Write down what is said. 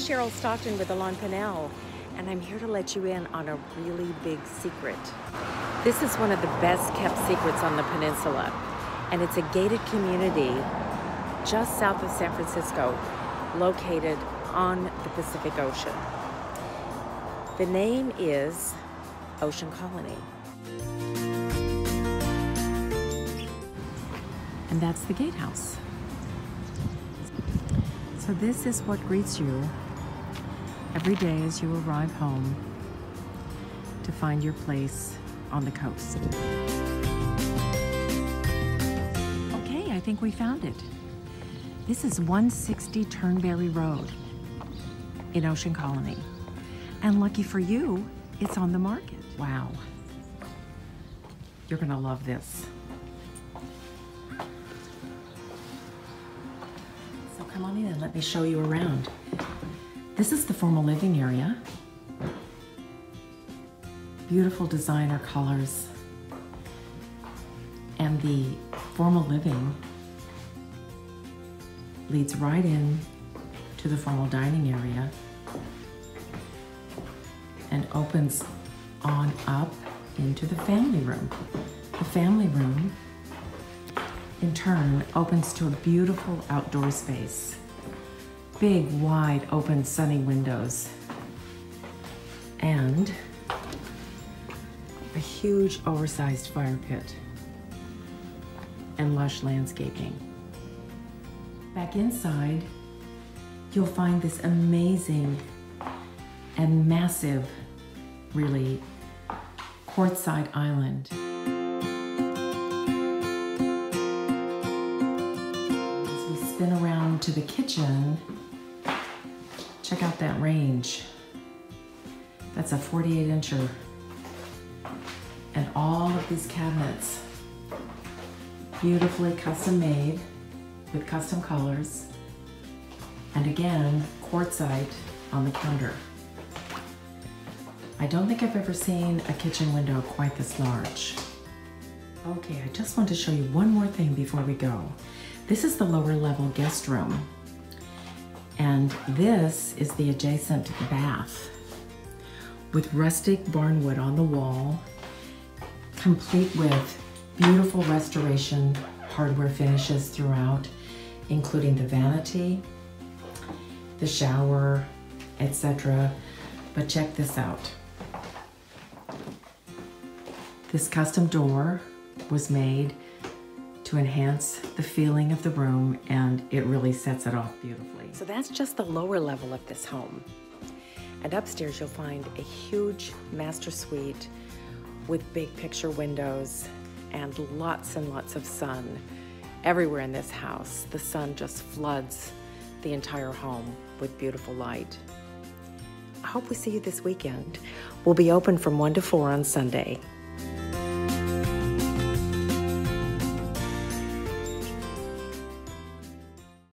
is Cheryl Stockton with Alain Pinel, and I'm here to let you in on a really big secret. This is one of the best kept secrets on the peninsula, and it's a gated community just south of San Francisco, located on the Pacific Ocean. The name is Ocean Colony. And that's the gatehouse. So this is what greets you every day as you arrive home to find your place on the coast. Okay, I think we found it. This is 160 Turnberry Road in Ocean Colony. And lucky for you, it's on the market. Wow. You're gonna love this. So come on in and let me show you around. This is the formal living area. Beautiful designer colors. And the formal living leads right in to the formal dining area and opens on up into the family room. The family room, in turn, opens to a beautiful outdoor space. Big, wide, open, sunny windows. And a huge, oversized fire pit and lush landscaping. Back inside, you'll find this amazing and massive, really, quartzite island. As we spin around to the kitchen, check out that range. That's a 48 incher. And all of these cabinets, beautifully custom made with custom colors. And again, quartzite on the counter. I don't think I've ever seen a kitchen window quite this large. Okay, I just want to show you one more thing before we go. This is the lower level guest room. And this is the adjacent bath with rustic barnwood on the wall, complete with beautiful restoration hardware finishes throughout, including the vanity, the shower, etc. But check this out. This custom door was made to enhance the feeling of the room and it really sets it off beautifully. So that's just the lower level of this home. And upstairs you'll find a huge master suite with big picture windows and lots and lots of sun everywhere in this house. The sun just floods the entire home with beautiful light. I hope we see you this weekend. We'll be open from 1 to 4 on Sunday.